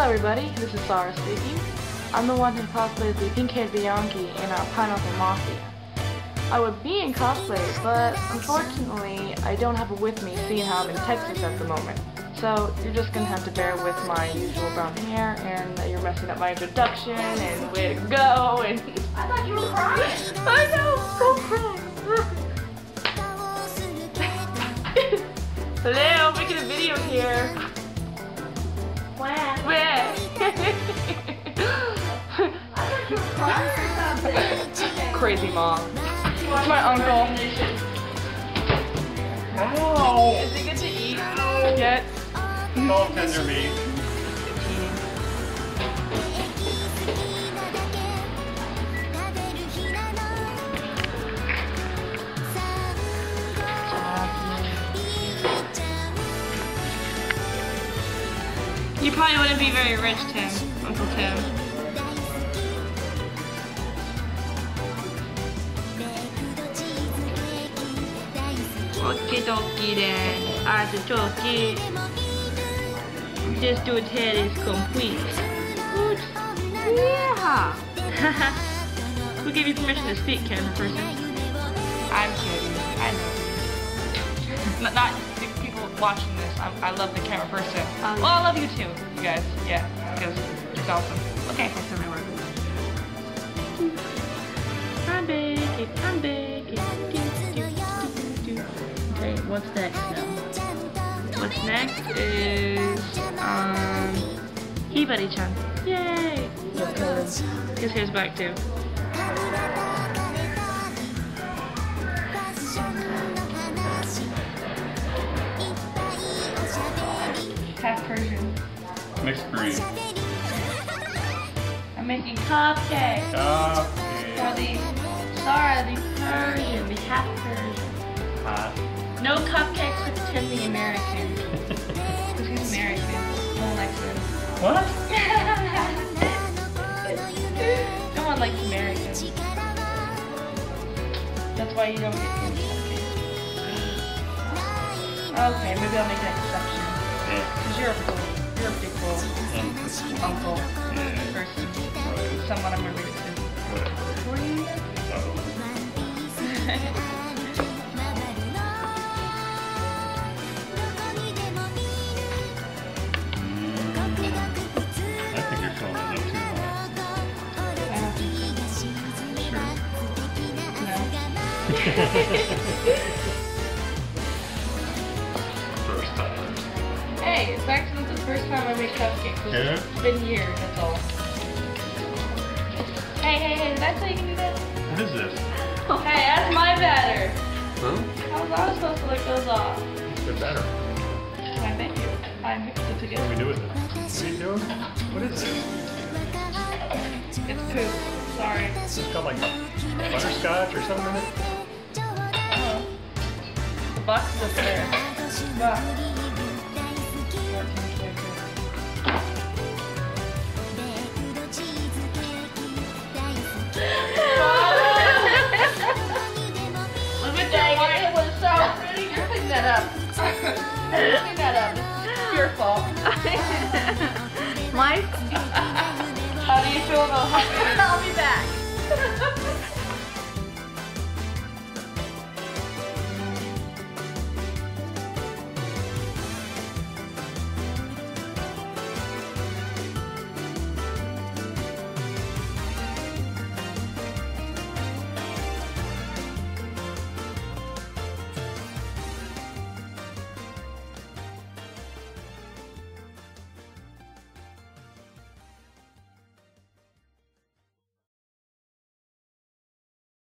everybody, this is Sara speaking. I'm the one who cosplays the pink-haired Bianchi in our Pineapple Mafia. I would be in cosplay, but unfortunately, I don't have it with me seeing how I'm in Texas at the moment. So you're just gonna have to bear with my usual brown hair and that you're messing up my introduction and way to go and I thought you were crying. I know, so cry. Hello, making a video here. Crazy mom. It's my uncle. Ow! Is he good to eat yet? All tender meat. You probably wouldn't be very rich, Tim. Uncle Tim. Okie dokie then. Ah, Artichoke. Just do it head is complete. Good. Yeah. Who gave you permission to speak, camera person? I'm kidding. I know. Not, not the people watching this. I, I love the camera person. Oh, well, I love you too, you guys. Yeah, because it's awesome. Okay. That's everywhere. I'm baking. I'm baking. What's next now? What's next is um Hibari-chan. Yay! His hair's back too. Half Persian. Mixed breed. I'm making cupcakes for No cupcakes for Tim the American. Because he's American. No one likes him. What? no one likes Americans. That's why you don't get him cupcakes. Okay, maybe I'll make an exception. Because you're a cool, you're a pretty cool Um, uncle yeah. person. Right. Someone I'm related to. Whatever. Who are you? First time. Hey, it's actually not the first time I make cupcakes. It's Yeah? been years, that's all. Hey, hey, hey, did I tell you can do that? What is this? Hey, that's my batter. Huh? How was I supposed to lick those off? Good better. I thank you. I mixed it together. What do we do with it? What are you doing? What is this? It's poop. Sorry. Is this called like butterscotch or something in it? Oh. The box is up there. Wow. Look at that. It was so pretty. You're cleaning that up. Clean that up. It's your fault. My I'll be back.